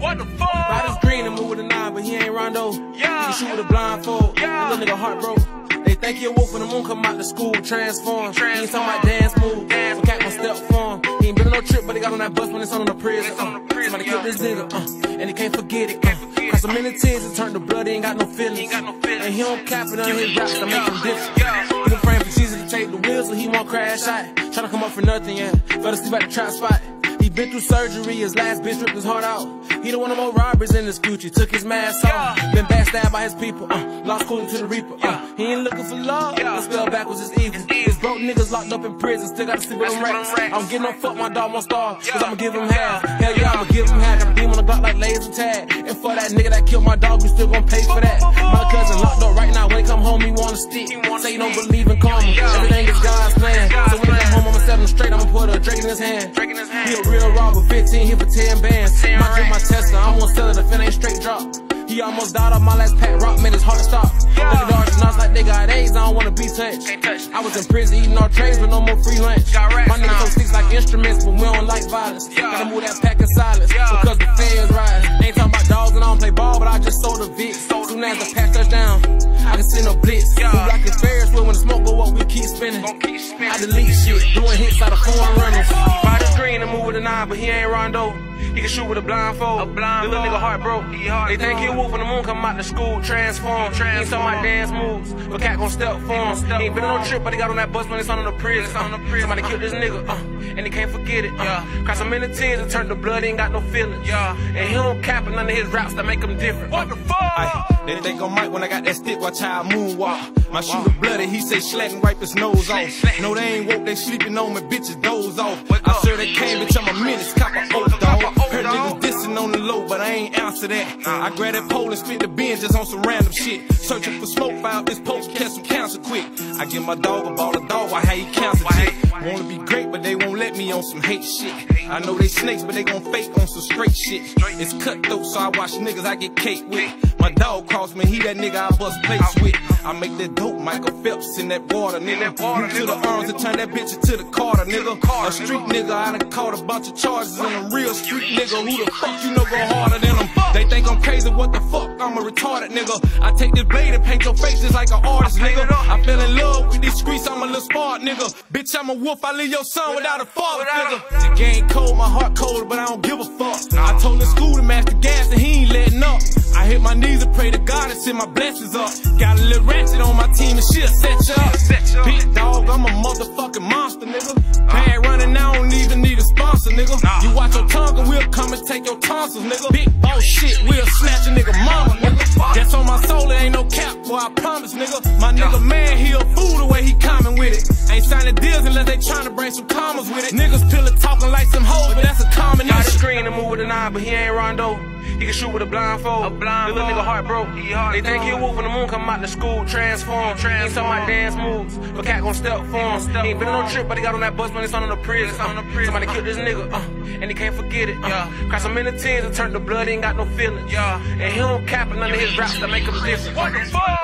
What the fuck? Riders green and move with a nine, but he ain't Rondo. Yeah. He shoot with a blindfold. Yeah. That little nigga heart broke. They think he a wolf when the moon come out the school, transform. transform. He ain't talking about dance move. Dance cat gon' step for him. He ain't been on no trip, but he got on that bus when it's on the prison. Uh, somebody killed this nigga, uh, and he can't forget it. Uh. Cause so many tears and turned to blood, he ain't got no feelings. Got no feelings. And he don't cap it on his raps to make him different. He been praying for Jesus to take the wheel so he won't crash out. Tryna come up for nothing, yeah. Fell asleep at the trap spot. Been through surgery, his last bitch ripped his heart out. He don't want no more robbers in his Gucci, took his mask off. Been backstabbed by his people, uh, lost cool to the reaper. Uh, he ain't looking for love, the spell backwards is evil. His broke niggas locked up in prison, still gotta sleep with them racks. I don't get no fuck, my dog won't starve, cause I'ma give him half. Hell yeah, I'ma give him half. A beam on the Glock like laser tag. And for that nigga that killed my dog, we still gon' pay for that. My come home, he wanna stick. Say he don't believe in karma, everything is God's plan. So when he come home, I'ma set him straight, I'ma put a drink in his hand. He a real robber, 15 hit for 10 bands. My drink, my Tesla, I won't sell it if it ain't straight drop. He almost died on my last pack, rock made his heart stop. Yeah. Look at the Arsenals like they got AIDS, I don't wanna be touched. touched. I was in prison eating all trays with no more free lunch. My niggas throw sticks like instruments, but we don't like violence. Yeah. Gotta move that pack in silence, yeah. because the feds rise. Ain't talking about dogs and I don't play ball, but I just sold a Vic. Soon as the pack touch down, I can send a blitz. We rockin' Ferris wheel when the smoke go up, we keep spinning. Keep spinning. I delete shit, doing hits out of foreign runners. Riders green and move with a nine, but he ain't Rondo. He can shoot with a blindfold. A blindfold. Little nigga heart broke. He heart they think he a wolf when the moon come out the school, transform. transform. He ain't talking about dance moves, but cat gon' step for him. He ain't been on no trip, but he got on that bus when it's on the prison. Uh, on the prison. Somebody killed this nigga, uh, and he can't forget it. Uh. Yeah. Cause so many tears and turned to blood, he ain't got no feelings. Yeah. And he don't cap none of his raps that make him different. What the fuck? Aye, they think I'm Mike when I got that stick, watch how I moonwalk. My shooter bloody, he say slat and wipe his nose off. No, they ain't woke, they sleeping on me, bitches doze off. But I sure they came, bitch, I'm a menace, cop a That. Uh, I grab that pole and spit the bins just on some random shit. Searching for smoke, file this post, catch some cancer quick. I give my dog a ball of dog, why how on some hate shit. I know they snakes, but they gon' fake on some straight shit. It's cutthroat, so I watch niggas I get cake with. My dog calls me, he that nigga I bust plates with. I make that dope, Michael Phelps in that water, nigga. Move to the arms and turn that bitch into the Carter, nigga. A street nigga, I done caught a bunch of charges, and a real street nigga. Who the fuck you know go harder than them? They think I'm crazy, what the fuck? I'm a retarded nigga. I take this blade and paint your face just like an artist, nigga. I fell nigga. Bitch, I'm a wolf, I leave your son without a father figure. The game cold, my heart cold, but I don't give a fuck. I told the school to the gas and he ain't letting up. I hit my knees and pray to God and send my blessings up. Got a little ratchet on my team and she'll set you up. Big dog, I'm a motherfucking monster, nigga. Bad running, I don't even need a sponsor, nigga. You watch your tongue and we'll come and take your tonsils, nigga. Big oh, boss shit, we'll snatch a nigga mama, nigga. That's on my soul, it ain't no cap, boy, I promise, nigga. My nigga man, he a fool the way he Rondo. He can shoot with a blindfold. A blindfold. Little nigga heart broke. He heart they think he a wolf when the moon come out the school, transform. transform. He ain't talking about dance moves, but cat gon' step for him. Step he ain't been on no trip, but he got on that bus when it's on the prison. Uh, on the prison. Somebody killed this nigga, uh, and he can't forget it. Uh. Yeah. Cause so many tears and turned to blood, ain't got no feelings. Yeah. And he don't cap none of his raps that make him different. What the fuck?